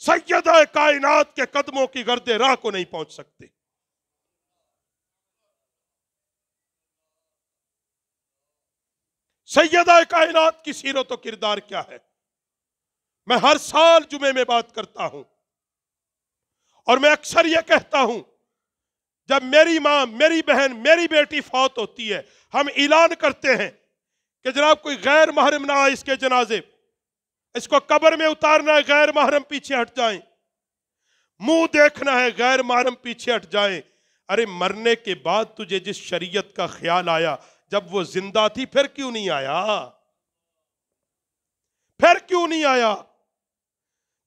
सैयदा कायनात के कदमों की गर्दे राह को नहीं पहुँच सकते। सैयद कायनात की सीरत तो किरदार क्या है? मैं हर साल जुमे में बात करता हूँ और मैं अक्सर यह कहता हूँ, जब मेरी माँ, मेरी बहन, मेरी बेटी फौत होती है, हम ऐलान करते हैं कि जनाब कोई गैर महरम ना आए इसके जनाजे। इसको कब्र में उतारना है, गैर महरम पीछे हट जाएँ। मुँह देखना है, गैर महरम पीछे हट जाएँ। अरे, मरने के बाद तुझे जिस शरीयत का ख्याल आया, जब वो ज़िंदा थी, फिर क्यों नहीं आया? फिर क्यों नहीं आया?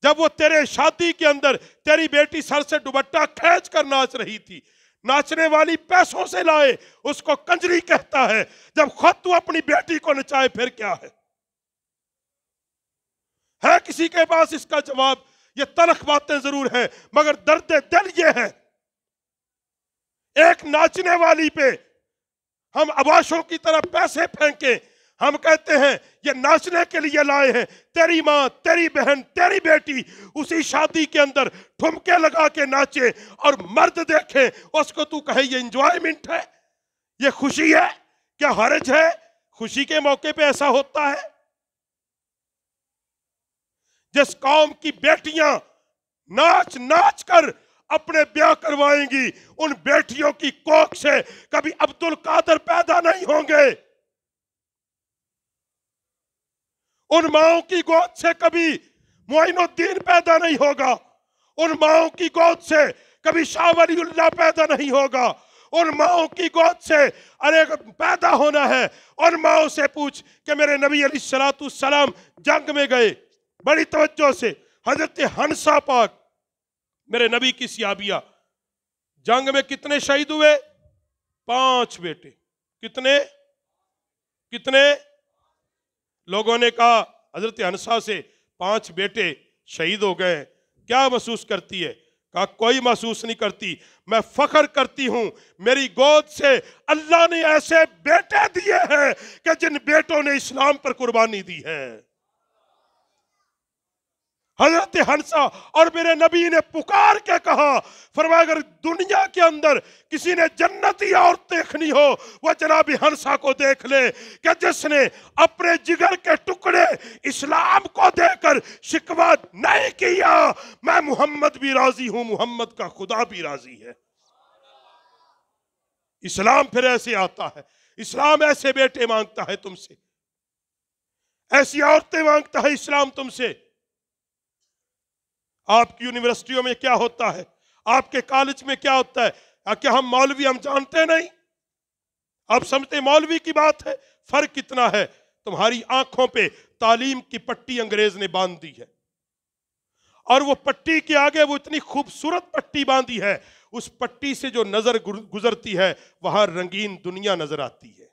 जब वो तेरे शादी के अंदर तेरी बेटी सर से दुबट्टा खींच कर नाच रही थी, नाचने वाली पैसों से लाए, उसको कंजरी कहता है, जब खुद तू अपनी बेटी को नचाए, फिर क्या है? है किसी के पास इसका जवाब? ये तलख बातें ज़रूर है, मगर दर्द दिल ये है। एक नाचने वाली पे हम अबाशों की तरह पैसे फेंके। हम कहते हैं, ये नाचने के लिए लाए हैं। तेरी माँ, तेरी बहन, तेरी बेटी, उसी शादी के अंदर ठुमके लगा के नाचे और मर्द देखे। उसको तू कहे, ये इंजॉयमेंट है? ये खुशी है? क्या हर्ज है? खुशी के मौके पे ऐसा होता है? जिस कौम की बेटियाँ नाच नाच कर अपने ब्याह करवाएँगी, उन बेटियों की कोख से कभी अब्दुल कादर पैदा नहीं होंगे। उन माओ की गोद से कभी मोइनुद्दीन पैदा नहीं होगा। उन माओ की गोद से कभी शाह वलीउल्लाह पैदा नहीं होगा। उन माओ की गोद से अरे पैदा होना है। उन माओ से पूछ कि मेरे नबी अली सलाम जंग में गए। बड़ी तवज्जो से, हज़रत हंसा पाक, मेरे नबी की सियाबिया, जंग में कितने शहीद हुए? पाँच बेटे। कितने? कितने? लोगों ने कहा, हज़रत हंसा से पाँच बेटे शहीद हो गए क्या महसूस करती है? कहा, कोई महसूस नहीं करती। मैं फख्र करती हूँ, मेरी गोद से अल्लाह ने ऐसे बेटे दिए हैं कि जिन बेटों ने इस्लाम पर कुर्बानी दी है। हज़रत हंसा और मेरे नबी ने पुकार के कहा, फरमाया, अगर दुनिया के अंदर किसी ने जन्नती और देखनी हो, वह जनाबी हंसा को देख ले कि जिसने अपने जिगर के टुकड़े इस्लाम को देकर शिकवा नहीं किया, मैं मोहम्मद भी राज़ी हूँ, मोहम्मद का खुदा भी राज़ी है। इस्लाम फिर ऐसे आता है, इस्लाम ऐसे बेटे माँगता है तुमसे, ऐसी औरतें माँगता है इस्लाम तुमसे। आपकी यूनिवर्सिटियों में क्या होता है? आपके कॉलेज में क्या होता है? क्या हम मौलवी, हम जानते नहीं? आप समझते मौलवी की बात है? फ़र्क कितना है, तुम्हारी आँखों पे तालीम की पट्टी अंग्रेज़ ने बाँध दी है। और वो पट्टी के आगे वो इतनी खूबसूरत पट्टी बांधी है, उस पट्टी से जो नज़र गुजरती है, वहाँ रंगीन दुनिया नज़र आती है।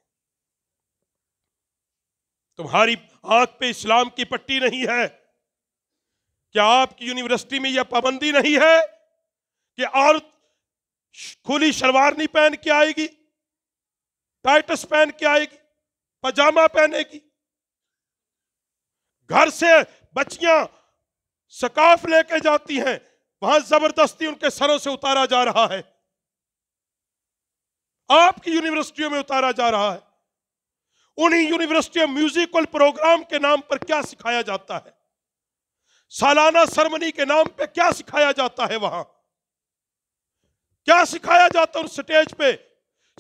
तुम्हारी आँख पे इस्लाम की पट्टी नहीं है क्या आपकी यूनिवर्सिटी में यह पाबंदी नहीं है कि औरत खुली शलवार नहीं पहन के आएगी, टाइटस पहन के आएगी, पजामा पहनेगी? घर से बच्चियाँ सकाफ लेके जाती हैं, वहाँ ज़बरदस्ती उनके सरों से उतारा जा रहा है। आपकी यूनिवर्सिटियों में उतारा जा रहा है। उन्हीं यूनिवर्सिटियों म्यूजिकल प्रोग्राम के नाम पर क्या सिखाया जाता है? सालाना सरमनी के नाम पे क्या सिखाया जाता है वहाँ? क्या सिखाया जाता है उस स्टेज पे?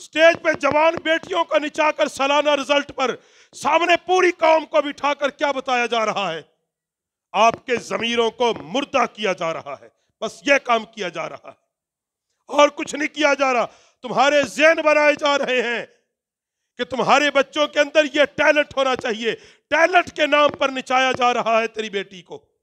स्टेज पे जवान बेटियों को निचाकर सालाना रिज़ल्ट पर सामने पूरी कौम को बिठाकर क्या बताया जा रहा है? आपके जमीरों को मुर्दा किया जा रहा है। बस ये काम किया जा रहा है। और कुछ नहीं किया जा रहा। तुम्हारे जैन बनाए जा रहे हैं कि तुम्हारे बच्चों के अंदर यह टैलेंट होना चाहिए। टैलेंट के नाम पर निचाया जा रहा है तेरी बेटी को।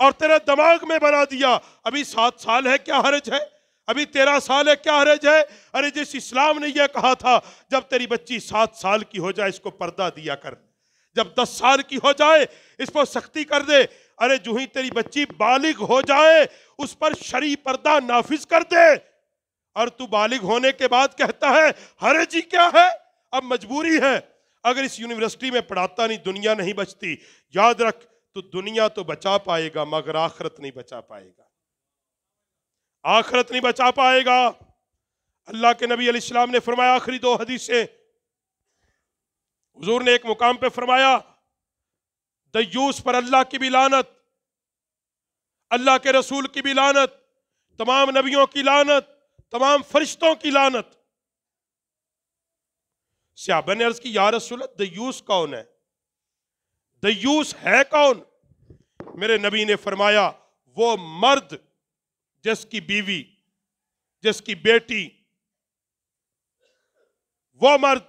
और तेरे दिमाग में बना दिया। अभी सात साल है, क्या हरज है? अभी तेरह साल है, क्या हरज है? अरे, जिस इस्लाम ने यह कहा था, जब तेरी बच्ची सात साल की हो जाए, इसको पर्दा दिया कर। जब दस साल की हो जाए इस पर सख्ती कर दे। अरे, जो ही तेरी बच्ची बालिग हो जाए, उस पर शरी पर्दा नाफिज कर दे। और तू बालिग होने के बाद कहता है हरे जी क्या है? अब मजबूरी है। अगर इस यूनिवर्सिटी में पढ़ाता नहीं, दुनिया नहीं बचती। याद रख तो दुनिया तो बचा पाएगा, मगर आखरत नहीं बचा पाएगा। आखरत नहीं बचा पाएगा। अल्लाह के नबी इस्लाम ने फरमाया, आखिरी दो हदीसें। हुजूर ने एक मुकाम पे फरमाया दयूस पर अल्लाह की भी लानत, अल्लाह के रसूल की भी लानत, तमाम नबियों की लानत, तमाम फरिश्तों की लानत। सियाबा ने अर्ज़ की, या रसूल दयूस कौन है? दयूस है कौन? मेरे नबी ने फरमाया, वो मर्द जिसकी बीवी, जिसकी बेटी, वो मर्द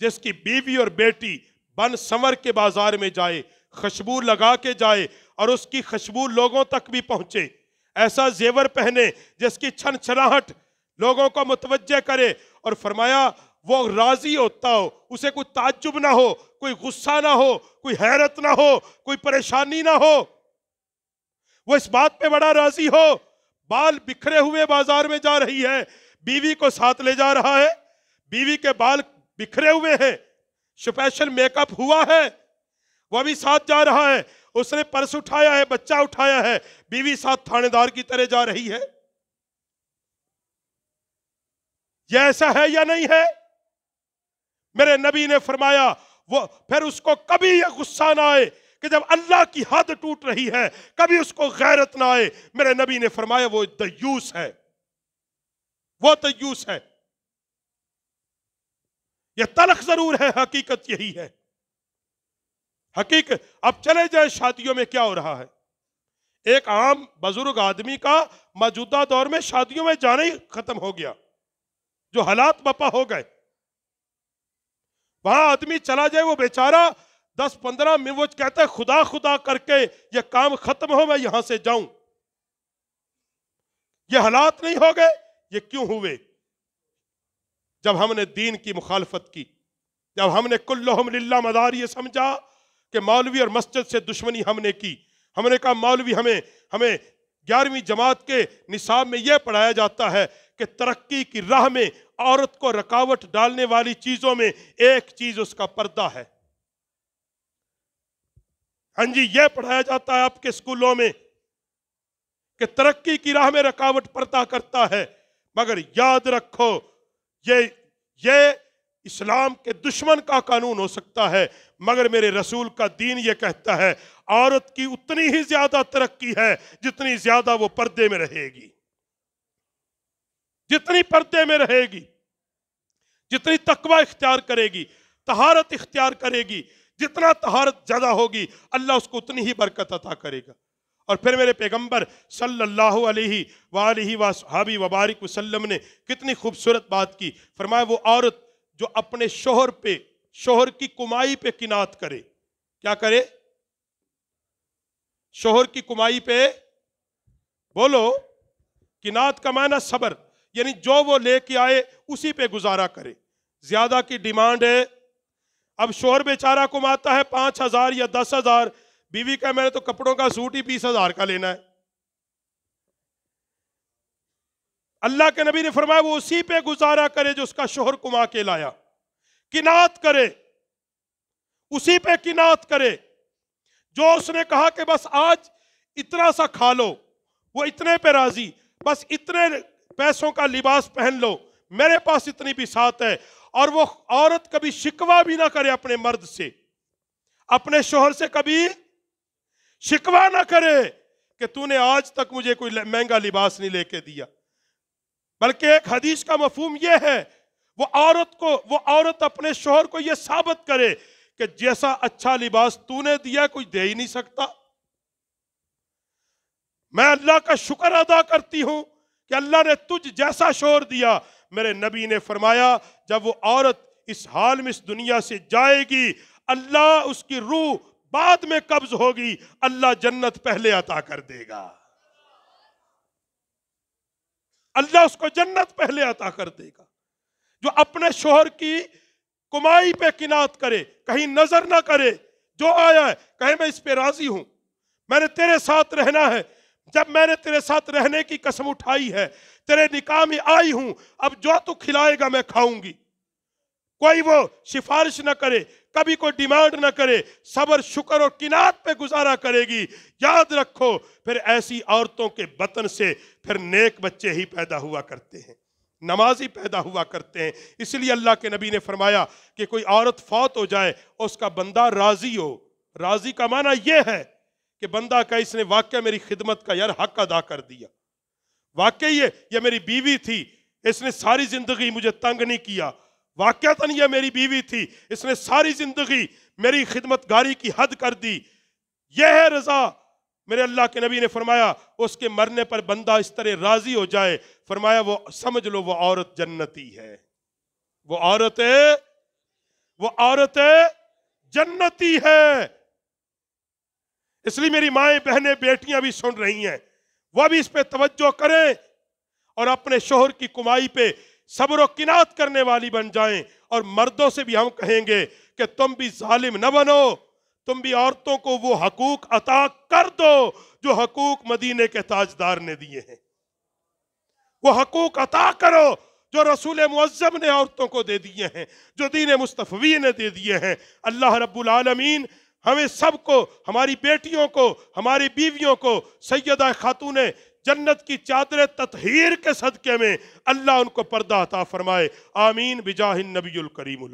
जिसकी बीवी और बेटी बन संवर के बाज़ार में जाए, खुशबू लगा के जाए और उसकी खुशबू लोगों तक भी पहुँचे। ऐसा जेवर पहने जिसकी छन छनाहट लोगों को मुतवजह करे और फरमाया वो राज़ी होता हो, उसे कोई ताजुब ना हो, कोई गुस्सा ना हो, कोई हैरत ना हो, कोई परेशानी ना हो। वो इस बात पे बड़ा राज़ी हो, बाल बिखरे हुए बाज़ार में जा रही है, बीवी को साथ ले जा रहा है, बीवी के बाल बिखरे हुए हैं स्पेशल मेकअप हुआ है वह भी साथ जा रहा है, उसने पर्स उठाया है, बच्चा उठाया है, बीवी साथ थानेदार की तरह जा रही है। यह ऐसा है या नहीं है? मेरे नबी ने फरमाया, वो फिर उसको कभी यह गुस्सा ना आए कि जब अल्लाह की हद टूट रही है, कभी उसको गैरत ना आए। मेरे नबी ने फरमाया, वो दयूस है। वो दयूस है। यह तलख ज़रूर है, हकीकत यही है। हकीकत अब चले जाए शादियों में, क्या हो रहा है? एक आम बुज़ुर्ग आदमी का मौजूदा दौर में शादियों में जाना ही खत्म हो गया, जो हालात बपा हो गए। वहाँ आदमी चला जाए वो बेचारा दस पंद्रह मिनट वो कहता है, खुदा खुदा करके ये काम खत्म हो, मैं यहाँ से जाऊँ। ये हालात नहीं हो गए, ये क्यों हुए? जब हमने दीन की मुखालफत की, जब हमने कुल्लुहम लिल्ला मदार, ये समझा कि मौलवी और मस्जिद से दुश्मनी हमने की। हमने कहा, मौलवी, हमें हमें ग्यारहवीं जमात के निसाब में यह पढ़ाया जाता है कि तरक्की की राह में औरत को रकावट डालने वाली चीज़ों में एक चीज़ उसका पर्दा है। हाँ जी, यह पढ़ाया जाता है आपके स्कूलों में कि तरक्की की राह में रकावट पर्दा करता है, मगर याद रखो, ये ये इस्लाम के दुश्मन का कानून हो सकता है, मगर मेरे रसूल का दीन ये कहता है, औरत की उतनी ही ज़्यादा तरक्की है जितनी ज़्यादा वो पर्दे में रहेगी। जितनी पर्दे में रहेगी, जितनी तकवा इख्तियार करेगी, तहारत इख्तियार करेगी, जितना तहारत ज़्यादा होगी, अल्लाह उसको उतनी ही बरकत अता करेगा। और फिर मेरे पैगंबर सल्लल्लाहु अलैहि वसहाबी वबारिक वसल्लम ने कितनी खूबसूरत बात की। फरमाया, वो औरत जो अपने शोहर पे, शोहर की कुमाई पे किनात करे, क्या करे? शोहर की कुमाई पे? बोलो, किनात का माना सबर। यानी जो वो लेके आए, उसी पे गुजारा करे। ज़्यादा की डिमांड है। अब शोर बेचारा कुमाता है पाँच हज़ार या दस हज़ार। बीवी का मैंने तो कपड़ों का सूट ही बीस हज़ार का लेना है। अल्लाह के नबी ने फरमाया, वो उसी पे गुजारा करे जो उसका शोहर कुमा के लाया। किनात करे। उसी पे किनात करे। जो उसने कहा कि बस आज इतना सा खा लो, वो इतने पे राज़ी। बस इतने पैसों का लिबास पहन लो। मेरे पास इतनी भी साथ है। और वो औरत कभी शिकवा भी ना करे अपने मर्द से। अपने शोहर से कभी शिकवा ना करे कि तूने आज तक मुझे कोई महँगा लिबास नहीं लेके दिया। बल्कि एक हदीस का मफहम यह है, वो औरत को, वो औरत अपने शोहर को यह साबित करे कि जैसा अच्छा लिबास तूने दिया, कोई दे ही नहीं सकता। मैं अल्लाह का शुक्र अदा करती हूँ कि अल्लाह ने तुझ जैसा शोर दिया। मेरे नबी ने फरमाया, जब वो औरत इस हाल में इस दुनिया से जाएगी, अल्लाह उसकी रूह बाद में कब्ज होगी, अल्लाह जन्नत पहले अता कर देगा। अल्लाह उसको जन्नत पहले अता कर देगा। जो अपने शोहर की कुमाई पे किनात करे, कहीं नज़र ना करे, जो आया है, कहे, मैं इस पे राज़ी हूँ। मैंने तेरे साथ रहना है जब मैंने तेरे साथ रहने की कसम उठाई है, तेरे निकाह में आई हूँ, अब जो तू खिलाएगा मैं खाऊँगी। कोई वो सिफारिश ना करे, कभी कोई डिमांड ना करे, सबर, शुक्र और किनात पे गुजारा करेगी। याद रखो, फिर ऐसी औरतों के बतन से फिर नेक बच्चे ही पैदा हुआ करते हैं, नमाजी पैदा हुआ करते हैं। इसलिए अल्लाह के नबी ने फरमाया कि कोई औरत फौत हो जाए, उसका बंदा राज़ी हो। राज़ी का माना यह है कि बंदा का इसने वाक्य मेरी खिदमत का यार हक अदा कर दिया। वाकई ये ये मेरी बीवी थी, इसने सारी ज़िंदगी मुझे तंग नहीं किया। वाक्यतन ये मेरी बीवी थी, इसने सारी ज़िंदगी मेरी खिदमतगारी की हद कर दी। यह है रजा। मेरे अल्लाह के नबी ने फरमाया, उसके मरने पर बंदा इस तरह राज़ी हो जाए। फरमाया, वो समझ लो, वो औरत जन्नती है। वो औरत वो औरत जन्नती है। इसलिए मेरी माएँ, बहनें, बेटियाँ भी सुन रही हैं। वह भी इस पे तवज्जो करें और अपने शोहर की कुमाई पे सब्र किनात करने वाली बन जाएँ और मर्दों से भी हम कहेंगे कि तुम भी जालिम न बनो, तुम भी औरतों को वो हकूक अता कर दो जो हकूक मदीने के ताजदार ने दिए हैं। वो हकूक अता करो जो रसूल मुअज्जम ने औरतों को दे दिए हैं, जो दीन मुस्तफ़ी ने दे दिए हैं। अल्लाह रब्बुल आलमीन हमें सबको, हमारी बेटियों को, हमारी बीवियों को, सैयदा खातून जन्नत की चादर ततहीर के सदक़े में अल्लाह उनको पर्दा अता फरमाए। आमीन, बिजाहिन नबील करीम